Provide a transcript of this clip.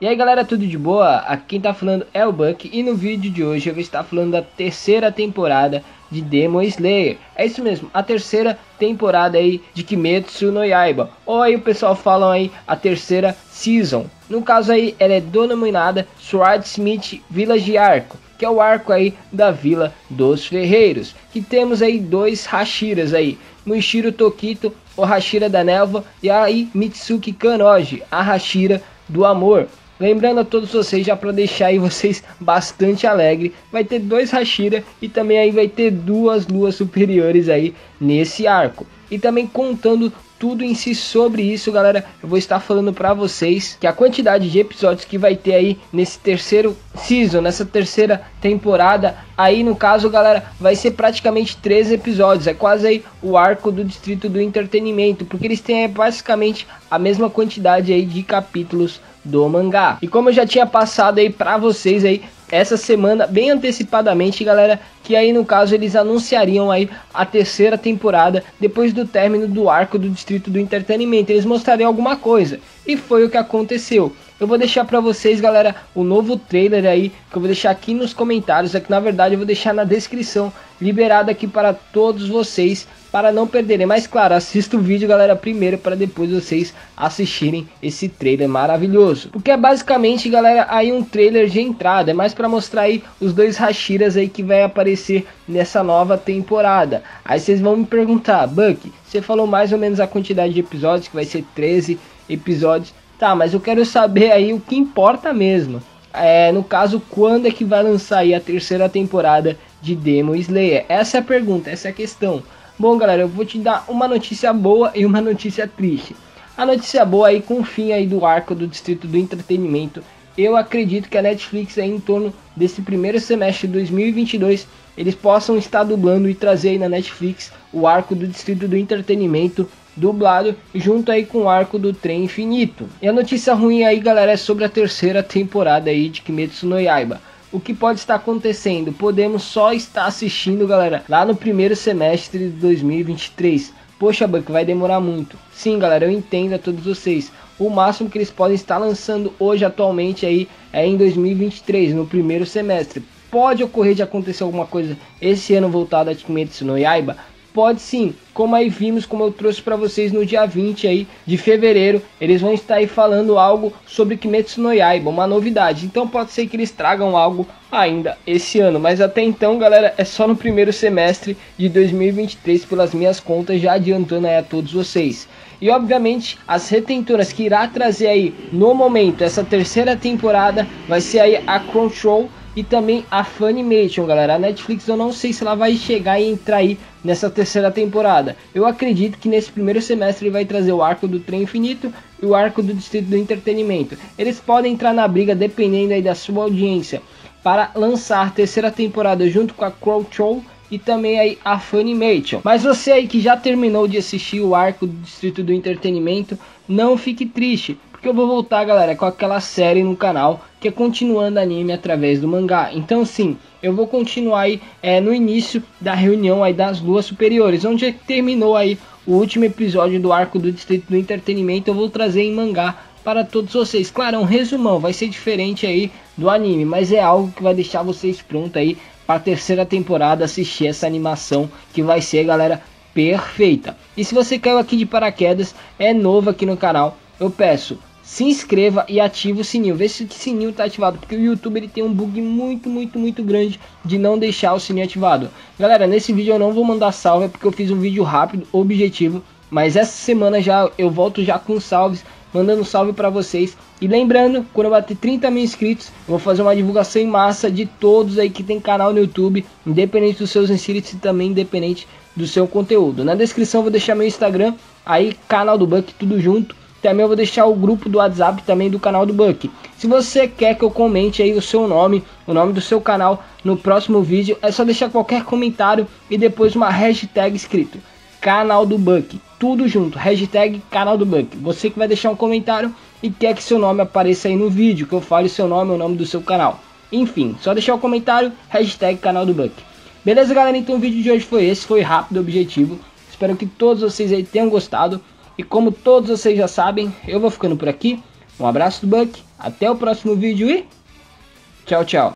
E aí galera, tudo de boa? Aqui quem tá falando é o Buck e no vídeo de hoje eu vou estar falando da terceira temporada de Demon Slayer. É isso mesmo, a terceira temporada aí de Kimetsu no Yaiba. Ou aí o pessoal fala aí a terceira season. No caso aí ela é denominada Swordsmith Village Arco, que é o arco aí da Vila dos Ferreiros. Que temos aí dois Hashiras aí, Mushiro Tokito, o Hashira da Nelva e aí Mitsuki Kanoji, a Hashira do Amor. Lembrando a todos vocês, já para deixar aí vocês bastante alegre, vai ter dois Hashira e também aí vai ter duas luas superiores aí nesse arco. E também contando tudo em si sobre isso, galera, eu vou estar falando para vocês que a quantidade de episódios que vai ter aí nesse terceiro season, nessa terceira temporada, aí no caso, galera, vai ser praticamente três episódios, é quase aí o arco do distrito do entretenimento, porque eles têm basicamente a mesma quantidade aí de capítulos do mangá. E como eu já tinha passado aí para vocês aí essa semana bem antecipadamente, galera, que aí no caso eles anunciariam aí a terceira temporada depois do término do arco do Distrito do Entretenimento. Eles mostrariam alguma coisa. E foi o que aconteceu. Eu vou deixar para vocês, galera, o novo trailer aí, que eu vou deixar aqui nos comentários, é que na verdade eu vou deixar na descrição, liberado aqui para todos vocês, para não perderem. Mas claro, assista o vídeo, galera, primeiro, para depois vocês assistirem esse trailer maravilhoso. Porque é basicamente, galera, aí um trailer de entrada, é mais para mostrar aí os dois Hashiras aí que vai aparecer nessa nova temporada. Aí vocês vão me perguntar, Buck, você falou mais ou menos a quantidade de episódios, que vai ser 13 episódios. Tá, mas eu quero saber aí o que importa mesmo. É, no caso, quando é que vai lançar aí a terceira temporada de Demon Slayer? Essa é a pergunta, essa é a questão. Bom, galera, eu vou te dar uma notícia boa e uma notícia triste. A notícia boa aí com o fim aí do arco do Distrito do Entretenimento. Eu acredito que a Netflix aí em torno desse primeiro semestre de 2022 eles possam estar dublando e trazer aí na Netflix o arco do Distrito do Entretenimento dublado junto aí com o arco do trem infinito. E a notícia ruim aí, galera, é sobre a terceira temporada aí de Kimetsu no Yaiba. O que pode estar acontecendo? Podemos só estar assistindo, galera, lá no primeiro semestre de 2023. Poxa, Buck, vai demorar muito. Sim, galera, eu entendo a todos vocês. O máximo que eles podem estar lançando hoje, atualmente, aí é em 2023, no primeiro semestre. Pode ocorrer de acontecer alguma coisa esse ano voltado a Kimetsu no Yaiba? Pode sim, como aí vimos, como eu trouxe para vocês no dia 20 aí de fevereiro, eles vão estar aí falando algo sobre Kimetsu no Yaiba, uma novidade. Então pode ser que eles tragam algo ainda esse ano, mas até então, galera, é só no primeiro semestre de 2023 pelas minhas contas, já adiantando aí a todos vocês. E obviamente as retentoras que irá trazer aí no momento essa terceira temporada vai ser aí a Crunchyroll e também a Funimation, galera. A Netflix eu não sei se ela vai chegar e entrar aí nessa terceira temporada. Eu acredito que nesse primeiro semestre ele vai trazer o arco do Trem Infinito e o arco do Distrito do Entretenimento. Eles podem entrar na briga dependendo aí da sua audiência para lançar a terceira temporada junto com a Crunchyroll e também aí a Funimation. Mas você aí que já terminou de assistir o arco do Distrito do Entretenimento, não fique triste, porque eu vou voltar, galera, com aquela série no canal que é continuando anime através do mangá. Então, sim, eu vou continuar aí é, no início da reunião aí das duas superiores, onde terminou aí o último episódio do arco do Distrito do Entretenimento. Eu vou trazer em mangá para todos vocês. Claro, é um resumão, vai ser diferente aí do anime, mas é algo que vai deixar vocês prontos aí para a terceira temporada assistir essa animação que vai ser, galera, perfeita. E se você caiu aqui de paraquedas, é novo aqui no canal, eu peço se inscreva e ative o sininho. Vê se o sininho está ativado, porque o YouTube ele tem um bug muito, muito, muito grande de não deixar o sininho ativado. Galera, nesse vídeo eu não vou mandar salve, porque eu fiz um vídeo rápido, objetivo. Mas essa semana já eu volto já com salves, mandando salve para vocês. E lembrando, quando eu bater 30 mil inscritos, eu vou fazer uma divulgação em massa de todos aí que tem canal no YouTube, independente dos seus inscritos e também independente do seu conteúdo. Na descrição eu vou deixar meu Instagram, aí canal do Buck, tudo junto. Também eu vou deixar o grupo do WhatsApp também do canal do Buck. Se você quer que eu comente aí o seu nome, o nome do seu canal no próximo vídeo, é só deixar qualquer comentário e depois uma hashtag escrito canal do Buck. Tudo junto, hashtag canal do Buck. Você que vai deixar um comentário e quer que seu nome apareça aí no vídeo, que eu fale seu nome o nome do seu canal. Enfim, só deixar o comentário, hashtag canal do Buck. Beleza, galera? Então o vídeo de hoje foi esse, foi rápido, objetivo. Espero que todos vocês aí tenham gostado. E como todos vocês já sabem, eu vou ficando por aqui. Um abraço do Buck, até o próximo vídeo e tchau, tchau.